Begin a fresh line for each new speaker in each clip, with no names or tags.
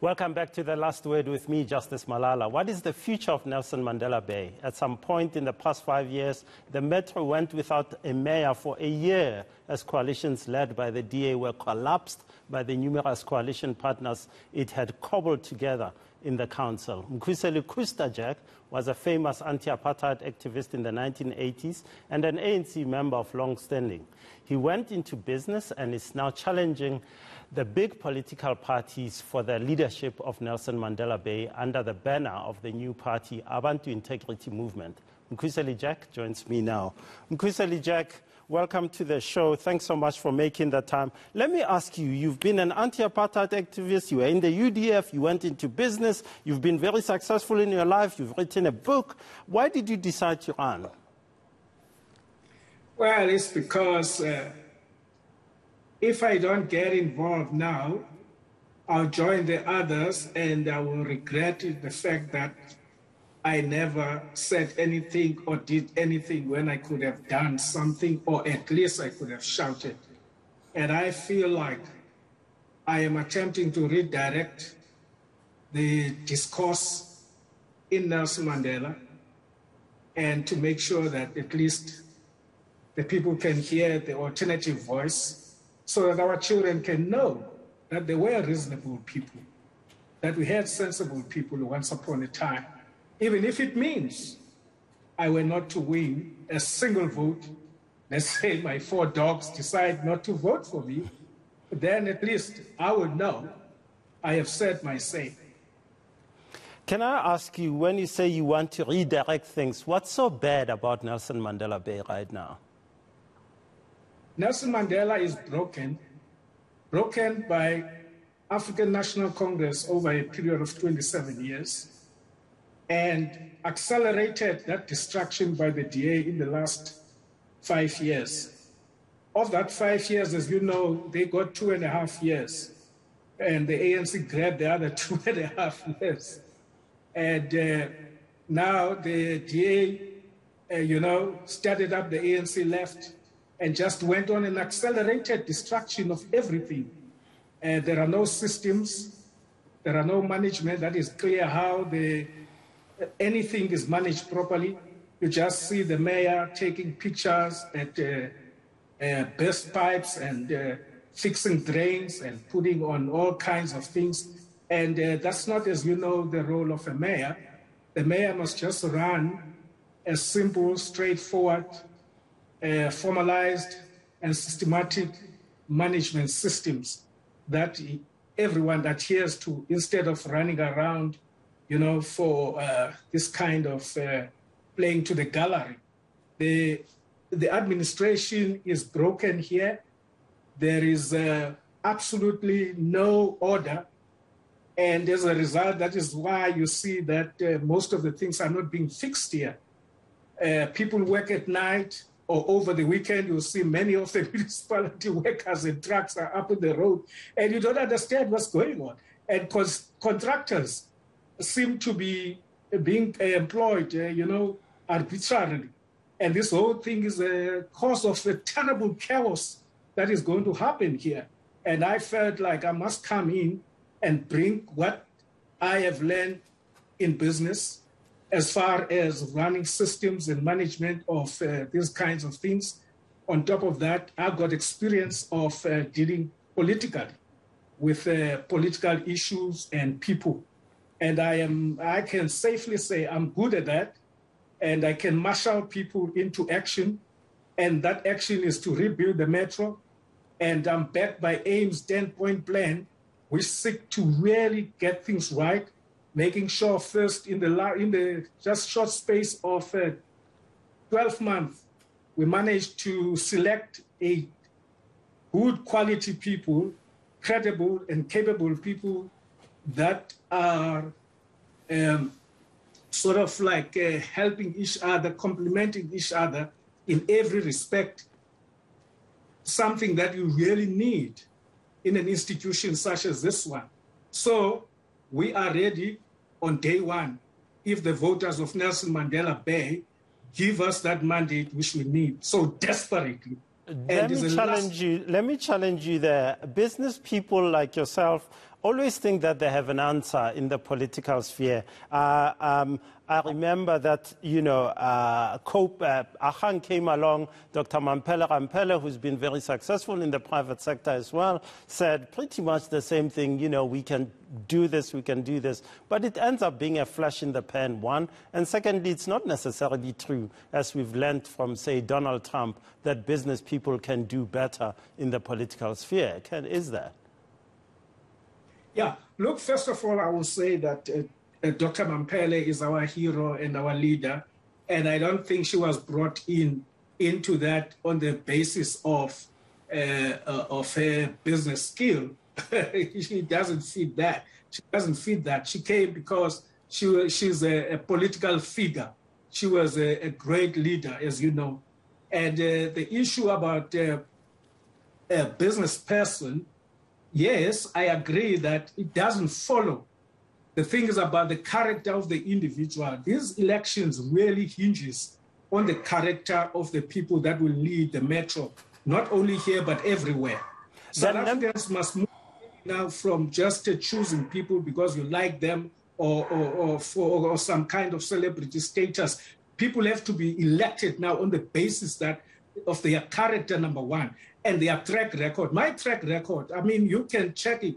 Welcome back to the last word with me, Justice Malala. What is the future of Nelson Mandela Bay? At some point in the past five years, the metro went without a mayor for a year as coalitions led by the DA were collapsed by the numerous coalition partners it had cobbled together in the council. Mkhuseli Khusta was a famous anti-apartheid activist in the 1980s and an ANC member of long standing. He went into business and is now challenging the big political parties for the leadership of Nelson Mandela Bay under the banner of the new party, Abantu Integrity Movement. Mkhuseli Jack joins me now. Mkhuseli Jack, welcome to the show. Thanks so much for making the time. Let me ask you, you've been an anti-apartheid activist, you were in the UDF, you went into business, you've been very successful in your life, you've written a book. Why did you decide to run?
Well, it's because uh, if I don't get involved now, I'll join the others and I will regret the fact that I never said anything or did anything when I could have done something, or at least I could have shouted. And I feel like I am attempting to redirect the discourse in Nelson Mandela and to make sure that at least the people can hear the alternative voice so that our children can know that they were reasonable people, that we had sensible people once upon a time, even if it means I were not to win a single vote. Let's say my four dogs decide not to vote for me, then at least I would know I have said my say.
Can I ask you, when you say you want to redirect things, what's so bad about Nelson Mandela Bay right now?
Nelson Mandela is broken, broken by African National Congress over a period of 27 years, and accelerated that destruction by the DA in the last five years. Of that five years, as you know, they got two and a half years, and the ANC grabbed the other two and a half years. And uh, now the DA, uh, you know, started up the ANC left, and just went on an accelerated destruction of everything. Uh, there are no systems, there are no management that is clear how the, anything is managed properly. You just see the mayor taking pictures at uh, uh burst pipes and uh, fixing drains and putting on all kinds of things. And uh, that's not, as you know, the role of a mayor. The mayor must just run a simple, straightforward uh, formalized and systematic management systems that everyone adheres to instead of running around, you know, for uh, this kind of uh, playing to the gallery. The, the administration is broken here. There is uh, absolutely no order. And as a result, that is why you see that uh, most of the things are not being fixed here. Uh, people work at night, or over the weekend, you'll see many of the municipality workers and trucks are up on the road, and you don't understand what's going on. And because contractors seem to be being employed, uh, you know, arbitrarily. And this whole thing is a cause of a terrible chaos that is going to happen here. And I felt like I must come in and bring what I have learned in business as far as running systems and management of uh, these kinds of things. On top of that, I've got experience of uh, dealing politically with uh, political issues and people. And I am, I can safely say I'm good at that. And I can marshal people into action. And that action is to rebuild the metro. And I'm backed by AIM's 10 point plan, which seek to really get things right making sure first in the, in the just short space of uh, 12 months, we managed to select a good quality people, credible and capable people that are um, sort of like uh, helping each other, complementing each other in every respect. Something that you really need in an institution such as this one. So we are ready on day one if the voters of Nelson Mandela Bay give us that mandate which we need so desperately.
Let me challenge last... you. Let me challenge you there. Business people like yourself always think that they have an answer in the political sphere. Uh, um, I remember that, you know, uh, Cope, uh, Agang came along, Dr. Mamphela Ramphele, who's been very successful in the private sector as well, said pretty much the same thing, you know, we can do this, we can do this. But it ends up being a flash in the pan, one. And secondly, it's not necessarily true, as we've learned from, say, Donald Trump, that business people can do better in the political sphere. Can, is that?
Yeah, look, first of all, I will say that uh, uh, Dr. Mamphela is our hero and our leader. And I don't think she was brought in into that on the basis of uh, uh, of her business skill. she doesn't fit that. She doesn't fit that. She came because she she's a, a political figure. She was a, a, great leader, as you know. And uh, the issue about uh, a business person, yes, I agree that it doesn't follow the thing is about the character of the individual. These elections really hinges on the character of the people that will lead the metro, not only here but everywhere. South Africans must move now from just uh, choosing people because you like them or, or, or for or some kind of celebrity status. People have to be elected now on the basis that of their character, number one, and their track record. My track record, I mean, you can check it.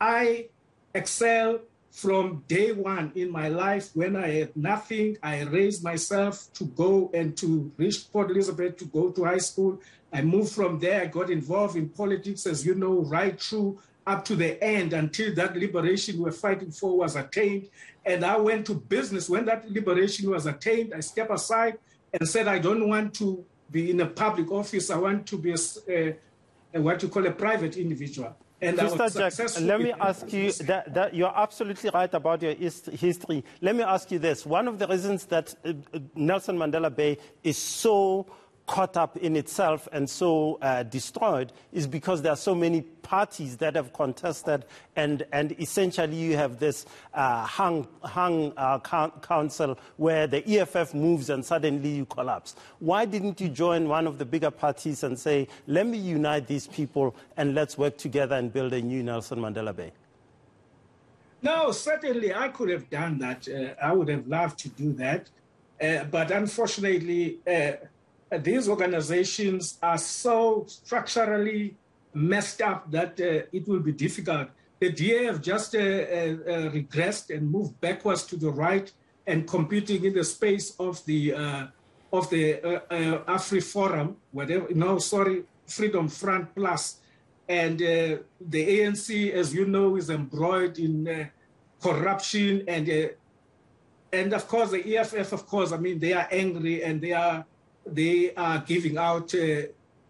I excel from day one in my life when I had nothing, I raised myself to go and to reach Port Elizabeth to go to high school. I moved from there, I got involved in politics, as you know, right through up to the end until that liberation we're fighting for was attained. And I went to business. When that liberation was attained, I stepped aside and said, I don't want to be in a public office. I want to be a, a, a what you call a private individual.
And Mr. Jack, let me ask you that, that, you're absolutely right about your history. Let me ask you this. One of the reasons that uh, uh, Nelson Mandela Bay is so caught up in itself and so uh, destroyed is because there are so many parties that have contested, and, and essentially you have this uh, hung, hung uh, council where the EFF moves and suddenly you collapse. Why didn't you join one of the bigger parties and say, let me unite these people and let's work together and build a new Nelson Mandela Bay?
No, certainly I could have done that. Uh, I would have loved to do that. Uh, but unfortunately, uh, these organizations are so structurally messed up that uh, it will be difficult. The DA have just uh, uh, uh, regressed and moved backwards to the right and competing in the space of the uh, of the uh, AfriForum, whatever. No, sorry, Freedom Front Plus, and the ANC, as you know, is embroiled in corruption and and of course the EFF. Of course, I mean they are angry and they are they are giving out uh,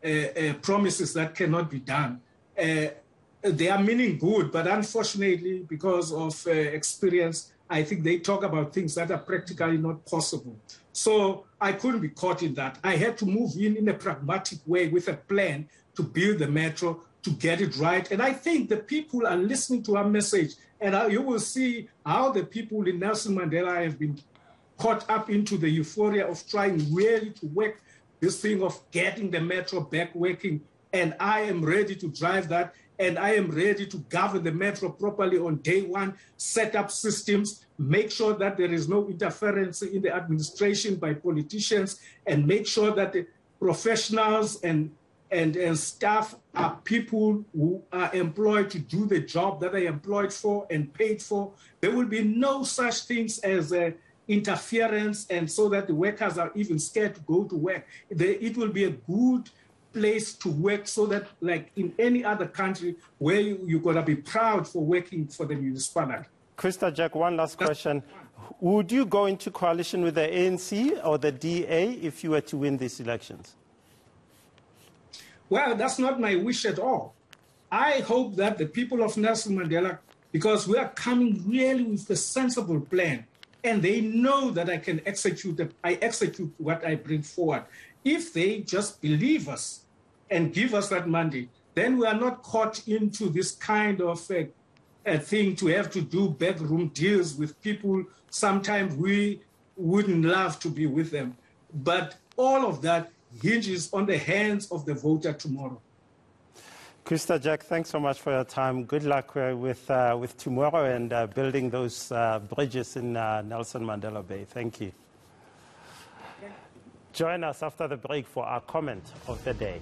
uh, uh, promises that cannot be done. they are meaning good, but unfortunately, because of experience, I think they talk about things that are practically not possible. So I couldn't be caught in that. I had to move in in a pragmatic way with a plan to build the metro, to get it right. And I think the people are listening to our message. And you will see how the people in Nelson Mandela have been caught up into the euphoria of trying really to work this thing of getting the metro back working. And I am ready to drive that. And I am ready to govern the metro properly on day one, set up systems, make sure that there is no interference in the administration by politicians, and make sure that the professionals and and, and staff are people who are employed to do the job that they are employed for and paid for. There will be no such things as a interference and so that the workers are even scared to go to work. it will be a good place to work so that like in any other country where you, you're going to be proud for working for the municipality.
Khusta Jack, one last question. Would you go into coalition with the ANC or the DA if you were to win these elections?
Well, that's not my wish at all. I hope that the people of Nelson Mandela, because we are coming really with a sensible plan, and they know that I can execute. I execute what I bring forward. If they just believe us and give us that mandate, then we are not caught into this kind of a thing to have to do backroom deals with people. Sometimes we wouldn't love to be with them, but all of that hinges on the hands of the voter tomorrow.
Khusta Jack, thanks so much for your time. Good luck uh, with, uh, with tomorrow and uh, building those uh, bridges in uh, Nelson Mandela Bay. Thank you. Join us after the break for our comment of the day.